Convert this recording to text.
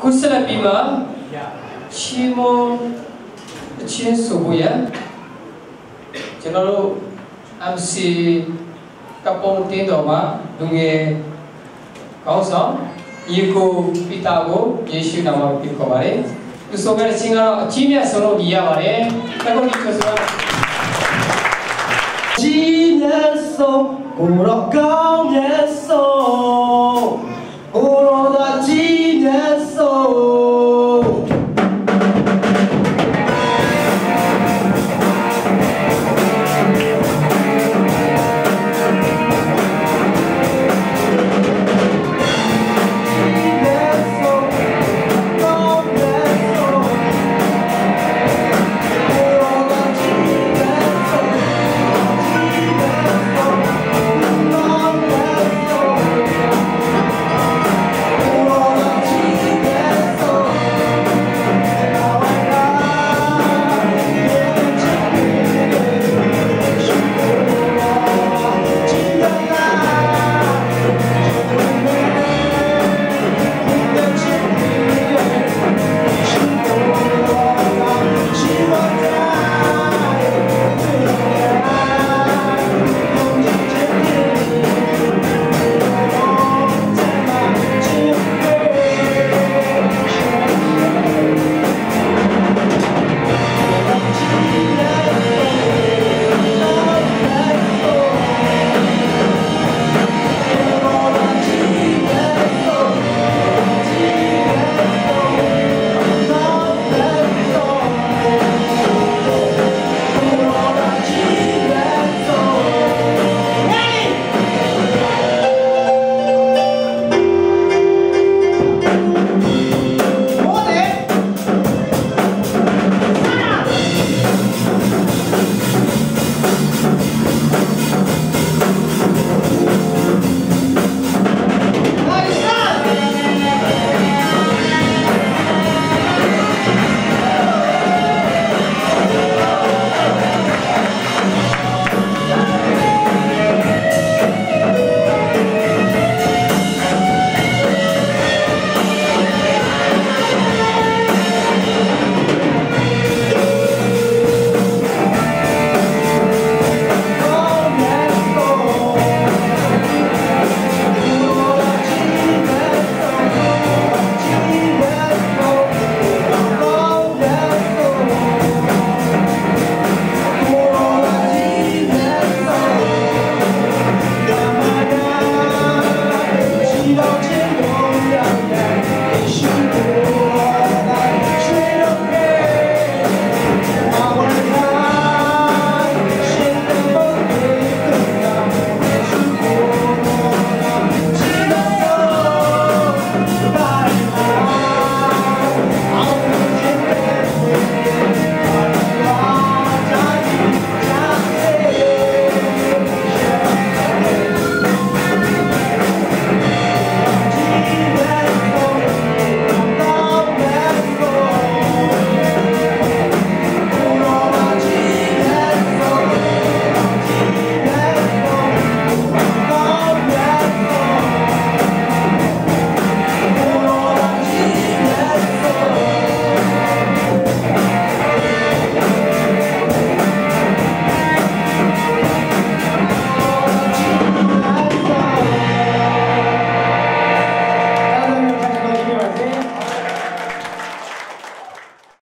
ခုဆက်လက်ပြီးမှချီမွန်အချင်းဆိုဖို့ရကျွန်တော်တို့ MC ကပုံတင်းတော်မှာလူငယ်ကောင်းဆောင်ယေကိုပီတာကိုယေရှုနာမနဲ့ပြောပါရစေ။သူဆိုမဲ့ချင်းကတော့အကြီးမြတ်ဆုံးလို့ဒီရပါတယ်။တကုတ်ဒီဆိုဆိုကြီးမြတ်ဆုံးကိုရောကောင်းမြတ်ဆုံး Oh.